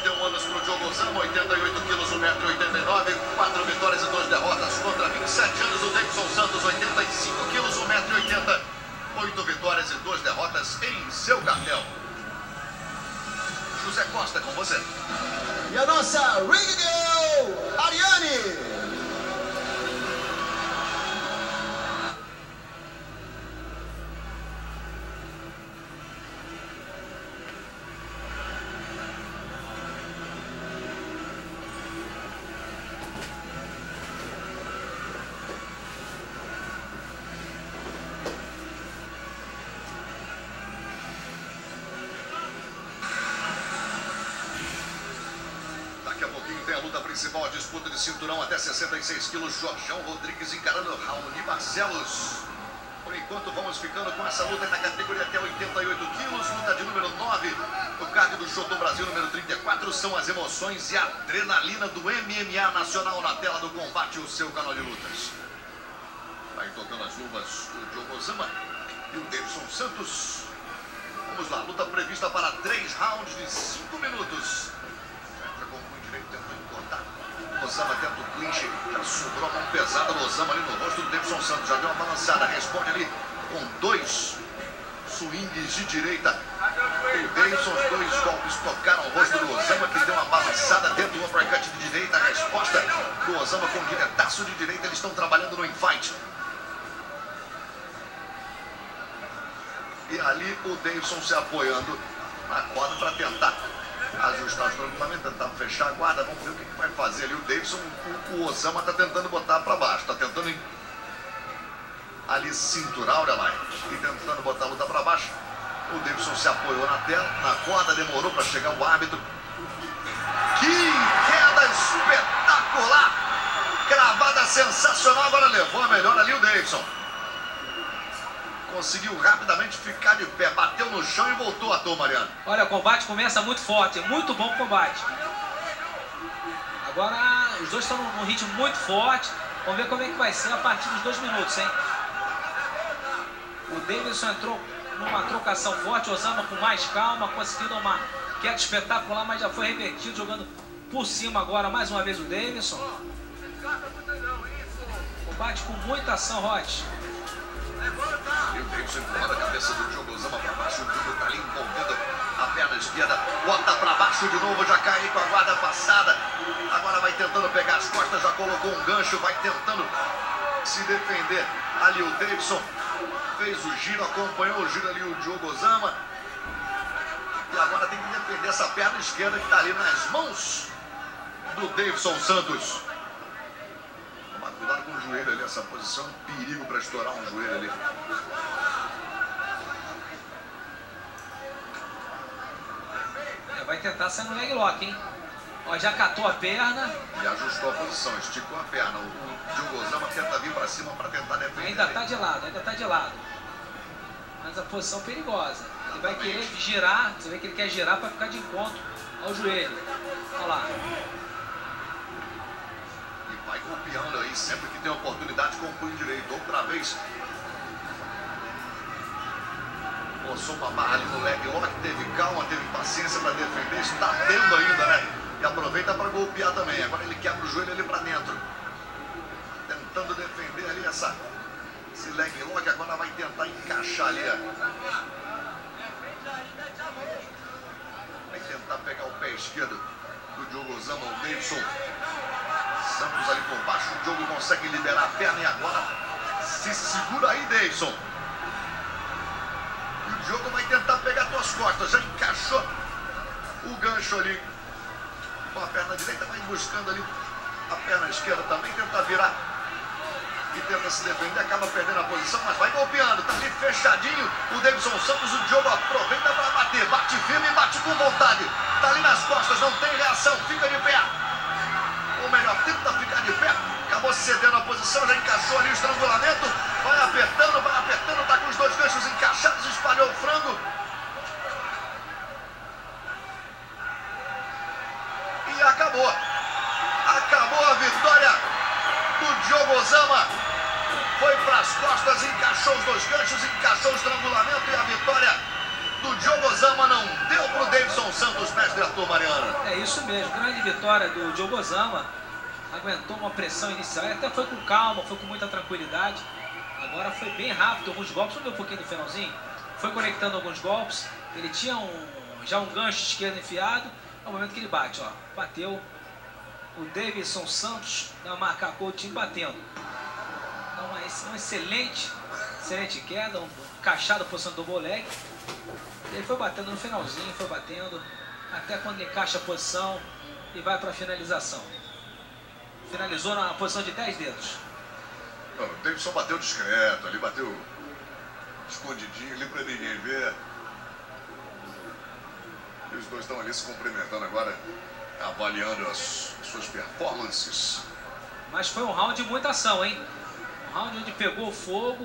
31 anos para o Diogo Osama, 88 quilos, 1,89m, 4 vitórias e 2 derrotas contra 27 anos o Davidson Santos, 85 quilos, 1,80m, 8 vitórias e 2 derrotas em seu cartel. José Costa com você. E a nossa Ring Girl, Ariane. Luta principal, a disputa de cinturão até 66 quilos. Jorjão Rodrigues encarando Raoni Barcelos. Por enquanto, vamos ficando com essa luta na categoria até 88 quilos. Luta de número 9. O card do Show do Brasil, número 34. São as emoções e a adrenalina do MMA Nacional na tela do combate, o seu canal de lutas. Vai tocando as luvas o Diogo Osama e o Davidson Santos. Vamos lá, luta prevista para 3 rounds de 5 minutos. Entra com o punho direito, tenta encurtar. Osama tenta o clinch. Já sobrou a mão pesada do Osama ali no rosto do Davidson Santos. Já deu uma balançada. Responde ali com dois swings de direita. O Davidson, os dois golpes tocaram o rosto do Osama, que deu uma balançada dentro do uppercut de direita. A resposta do Osama com diretaço de direita. Eles estão trabalhando no infight. E ali o Davidson se apoiando na corda para tentar ajustar o estrangulamento, tentar fechar a guarda. Vamos ver o que, que vai fazer ali. O Davidson, o, o Osama está tentando botar para baixo, está tentando ali cinturar, olha lá, e tentando botar a luta para baixo. O Davidson se apoiou na tela, na corda, demorou para chegar o árbitro. Que queda espetacular! Cravada sensacional, agora levou a melhor ali o Davidson. Conseguiu rapidamente ficar de pé, no chão e voltou à toa, Mariano. Olha, o combate começa muito forte, muito bom combate. Agora, os dois estão num ritmo muito forte. Vamos ver como é que vai ser a partir dos dois minutos, hein? O Davidson entrou numa trocação forte, Osama com mais calma, conseguindo uma queda espetacular, mas já foi revertido, jogando por cima agora mais uma vez o Davidson. Combate com muita ação, Rod. O Davidson empurrando a cabeça do Diogo Osama para baixo. O Diogo tá ali envolvendo a perna esquerda. Bota para baixo de novo, já cai com a guarda passada. Agora vai tentando pegar as costas, já colocou um gancho, vai tentando se defender. Ali o Davidson fez o giro, acompanhou o giro ali o Diogo Osama. E agora tem que defender essa perna esquerda que está ali nas mãos do Davidson Santos. Joelho ali, essa posição é um perigo para estourar um joelho ali. É, vai tentar sair no leg lock, hein? Ó, já catou a perna, E ajustou a posição, esticou a perna. O, o Diogo Osama tenta vir para cima para tentar defender. ainda ali. tá de lado, ainda tá de lado. Mas a posição perigosa. Ele vai querer girar, você vê que ele quer girar para ficar de encontro ao joelho. Olha lá. Vai golpeando aí sempre que tem oportunidade com o punho direito. Outra vez. Forçou uma barra ali no leg lock, teve calma, teve paciência para defender. Está tendo ainda, né? E aproveita para golpear também. Agora ele quebra o joelho ali para dentro. Tentando defender ali essa, esse leg lock. Agora vai tentar encaixar ali. Vai tentar pegar o pé esquerdo do Diogo Osama, o Davidson. Santos ali por baixo, o Diogo consegue liberar a perna e agora se segura aí, Davidson. E o Diogo vai tentar pegar tuas costas, já encaixou o gancho ali com a perna direita, vai buscando ali a perna esquerda também, tenta virar e tenta se defender, acaba perdendo a posição, mas vai golpeando, tá ali fechadinho. O Davidson Santos, o Diogo aproveita para bater, bate firme e bate com vontade. Tá ali nas costas, não tem reação, fica de pé. Melhor, tenta ficar de pé. Acabou cedendo a posição, já encaixou ali o estrangulamento. Vai apertando, vai apertando, tá com os dois ganchos encaixados, espalhou o frango. E acabou. Acabou a vitória do Diogo Osama. Foi para as costas, encaixou os dois ganchos, encaixou o estrangulamento e a vitória do Diogo Osama não deu para o Davidson Santos, mestre Arthur Mariano. É isso mesmo, grande vitória do Diogo Ozama. Aguentou uma pressão inicial até foi com calma, foi com muita tranquilidade. Agora foi bem rápido, alguns golpes, vamos ver um pouquinho do finalzinho. Foi conectando alguns golpes. Ele tinha um, já um gancho esquerdo enfiado. É o momento que ele bate, ó. Bateu. O Davidson Santos da marca Coutinho batendo. Então, uma, uma excelente, excelente queda, um cachado posição do Boleg. Ele foi batendo no finalzinho, foi batendo, até quando encaixa a posição e vai para a finalização. Finalizou na posição de 10 dedos. O Davidson bateu discreto, ali bateu escondidinho ali para ninguém ver. E os dois estão ali se cumprimentando agora, avaliando as suas performances. Mas foi um round de muita ação, hein? Um round onde pegou fogo,